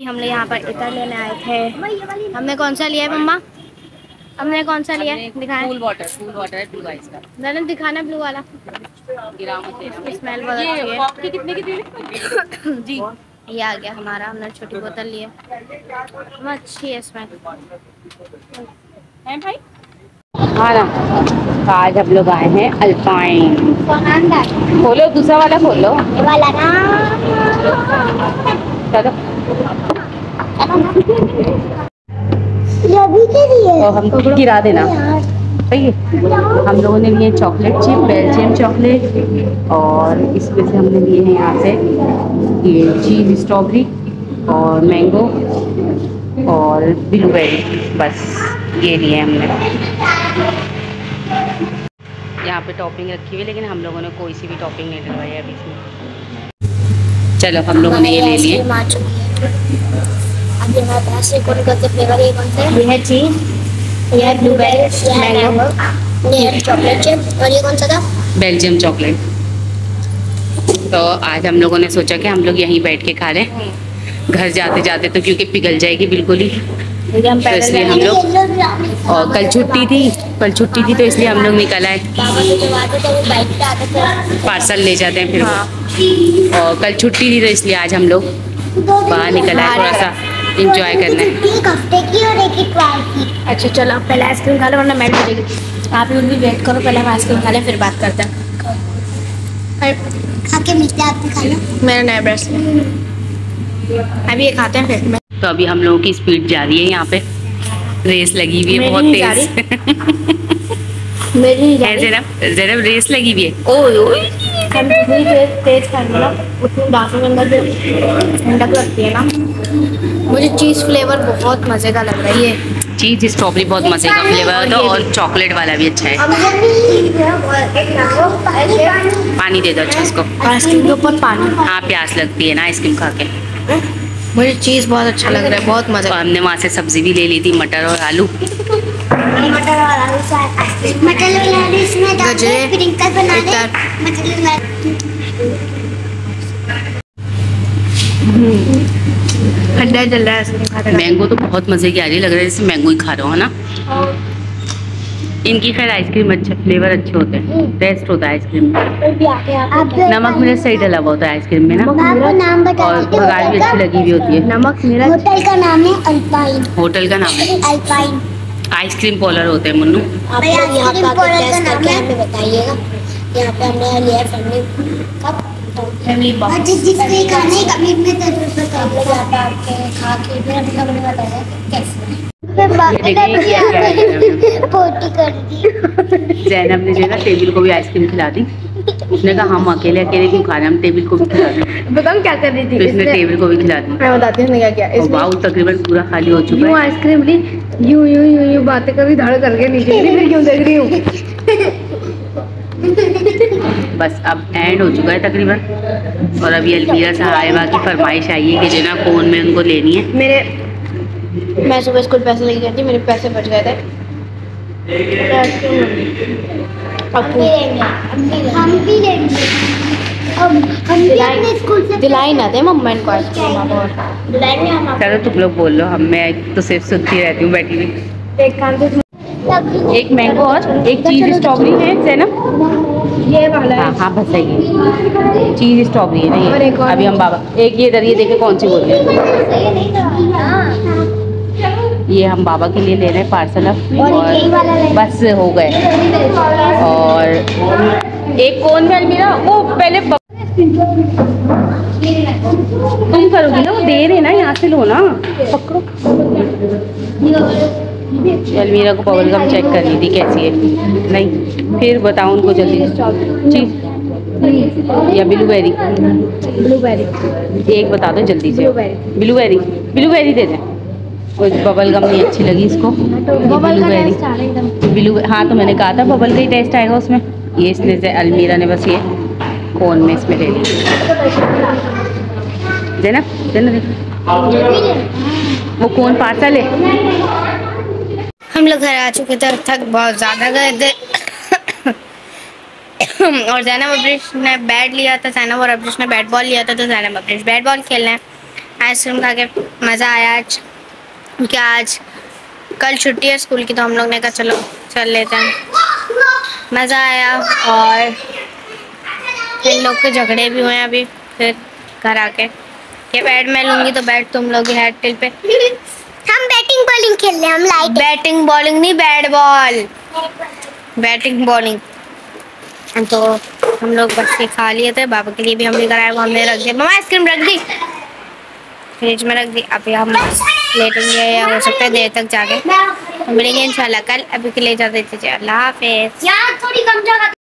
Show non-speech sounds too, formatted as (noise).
हम लोग यहाँ पर इतर लेने आए थे। हमने कौन सा लिया है मम्मा? हमने कौन सा लिया है? दिखाएँ। कूल वाटर कूल वाटर है ब्लू आइस का। मैंने दिखाना ब्लू वाला। इसकी स्मेल बहुत ये अच्छी है। कितने की थी? जी। ये आ गया हमारा हमने छोटी बोतल ली है। बहुत अच्छी है स्मेल है भाई? हाँ आज हम लोग आए हैं अल्पाइन। खोलो दूसरा वाला खोलो चलो रवि के लिए और हमको गिरा देना। सही है। हम लोगों ने लिए चॉकलेट चिप बेल्जियम चॉकलेट और इसमें से हमने लिए हैं यहाँ से ये चीज़ स्ट्रॉबेरी और मैंगो और ब्लूबेरी। बस ये लिए हमने। यहाँ पे टॉपिंग रखी हुई लेकिन हम लोगों ने कोई सी भी टॉपिंग नहीं डलवाई है अभी इसमें चलो हम लोगों ने ये ले लिए। ये हमारे पास कौन फ्लेवर ये कौन से ये है चीज़ ये ब्लूबेरी मैंगो ये चॉकलेट चिप और ये कौन सा था बेल्जियम चॉकलेट। तो आज हम लोगों ने सोचा कि हम लोग यहीं बैठ के खा रहे हैं। घर जाते जाते तो क्योंकि पिघल जाएगी बिल्कुल ही। तो इसलिए हम लोग और कल छुट्टी थी कल छुट्टी थी तो इसलिए हम लोग निकल आए। पार्सल ले जाते हैं फिर हाँ। और कल छुट्टी थी तो इसलिए आज हम लोग बाहर निकल आए थोड़ा सा। इंजॉय करने एक हफ़्ते की और एक इतवार की। अच्छा चलो अब पहले आइसक्रीम खा लो वरना मेल्ट हो जाएगी आप लोग भी वेट करो पहले हम आइसक्रीम खा लें फिर बात करते हैं। खा के मीठा आपने खा लो मेरा नया ब्रश अभी ये खाते हैं फिर। तो अभी हम लोगों की स्पीड जा रही है यहाँ पे। रेस लगी हुई है बहुत तेज। मेरी है। (laughs) जरा जरा रेस लगी हुई है। ओए ओए। हम जितनी तेज तेज खाएँगे ना उतनी दांतों के अंदर जो ठंडक लगती है ना मुझे चीज़ फ्लेवर बहुत मज़े का लग रहा है ये। चीज़ स्ट्रॉबेरी बहुत मज़े का फ्लेवर है और चॉकलेट वाला भी अच्छा है। पानी दे दो। अच्छा उसको आइसक्रीम के। ऊपर पानी। हाँ प्यास लगती है ना आइसक्रीम खा के मुझे चीज़ बहुत अच्छा लग रहा है बहुत मज़ा। हमने वहाँ से सब्ज़ी भी ले ली थी मटर और आलू। मटर इसमें गजरे, दे स्प्रिंकल बना दे। मटर आलू ठंडा चल रहा है मैंगो तो बहुत मज़े की आ रही है लग रहा है जैसे मैंगो ही खा रहा हो ना? इनकी खैर आइसक्रीम अच्छा फ्लेवर अच्छे होते हैं बेस्ट होता है आइसक्रीम में। नमक मेरा सही डला हुआ होता है आइसक्रीम में ना? नाम बता और बघार भी अच्छी लगी हुई होती है। नमक मेरा होटल का नाम है अल्पाइन। होटल का नाम है। अल्पाइन। आइसक्रीम पॉलर होते हैं मुन्नू। आप यहाँ का टेस्ट करके हमें बताइएगा। यहाँ पे हमने लिया फैमिली कप फैमिली बॉक्स जिसको खाना कमेंट में ज़रूर आप खा के फिर हमें कमेंट कैसे ये देखिए क्या क्या (laughs) पोटी कर दी। जैनब ने जो है ना टेबल को भी आइसक्रीम खिला दी। उसने कहा हम अकेले अकेले क्यों खा रहे हैं? हम टेबल को भी खिला दें। बताऊँ क्या कर रही तो इसने टेबल को भी खिला दी मैं बताती हूँ क्या किया। और तकरीबन पूरा खाली हो चुका है। आइसक्रीम ली यूँ यूँ यूँ यूँ बातें कभी धड़ करके नीचे (laughs) क्यों देख रही हूँ? बस अब एंड हो चुका है तकरीबन। और अभी अलमीरा साहिबा की फरमाइश आई है कि जो ना कोन में उनको लेनी है। मेरे मैं सुबह स्कूल पैसे लेके गई थी मेरे पैसे बच गए थे। हम भी लेंगे हम भी लेंगे हम भी अपने स्कूल से दिलाई ना दे मम्मा इनको आइसक्रीम चलो तुम लोग बोल लो हम मैं तो सिर्फ़ सुनती रहती हूँ बैठी हुई। एक काम तो मैंगो और एक चीज़ स्ट्रॉबेरी है जैनब ये वाला हाँ। है हाँ बस सही चीज़ स्ट्रॉबेरी है और ना ये अभी हम बाबा एक ये इधर ये देखे कौन सी बोल रहे हैं। ये हम बाबा के लिए ले रहे हैं पार्सल अब और बस हो गए। और एक कोन में अलमीरा? वो पहले तुम करोगी ना? वो दे रहे ना यहाँ से लो ना। पकड़ो। अलमीरा को बबल गम चेक करनी थी कैसी है। नहीं फिर बताओ उनको जल्दी। चीज़ या ब्लूबेरी? ब्लूबेरी। एक बता दो जल्दी से. ब्लूबेरी। ब्लूबेरी दे दें। वो बबल गम नहीं अच्छी लगी इसको। बबल का ब्लूबेरी टेस्ट आ रहा एकदम। ब्लू हाँ तो मैंने कहा था बबल का ही टेस्ट आएगा उसमें। ये इसने से अलमीरा ने बस ये कोन में इसमें ले लिया देना देना देना वो कौन पार्सल है। हम लोग घर आ चुके थे थक बहुत ज़्यादा गए थे। और जैनब अब्रिश ने बैट लिया था जैनब और अब्रिश ने बैट बॉल लिया था तो जैनब अब्रिश बैट बॉल खेलना है। आइसक्रीम खा के मज़ा आया आज। क्योंकि आज? कल छुट्टी है स्कूल की तो हम लोग ने कहा चलो चल लेते हैं। मज़ा आया और इन लोग के झगड़े भी हुए हैं अभी फिर घर आके। ये बैट मैं लूँगी तो बैट तुम लोग हेड टिल पे। हम बैटिंग बॉलिंग खेल रहे हैं हम लाइट बैटिंग बॉलिंग नहीं बैट बॉल बैटिंग बॉलिंग तो हम लोग बस ये खा लिए थे बाबा के लिए भी हमने कराया वो हमने रख दिया। मम्मा आइसक्रीम रख दी। फ्रिज में रख दी अभी हम लेटेंगे या हो सकता है देर तक जाके मिलेंगे इंशाल्लाह, कल अभी के लिए इजाज़त थे अल्लाह हाफिज़।